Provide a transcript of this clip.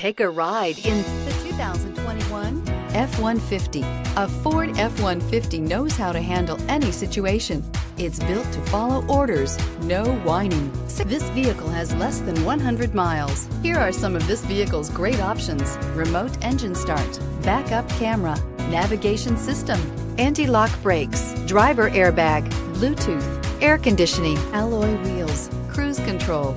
Take a ride in the 2021 F-150. A Ford F-150 knows how to handle any situation. It's built to follow orders, no whining. This vehicle has less than 100 miles. Here are some of this vehicle's great options. Remote engine start, backup camera, navigation system, anti-lock brakes, driver airbag, Bluetooth, air conditioning, alloy wheels, cruise control,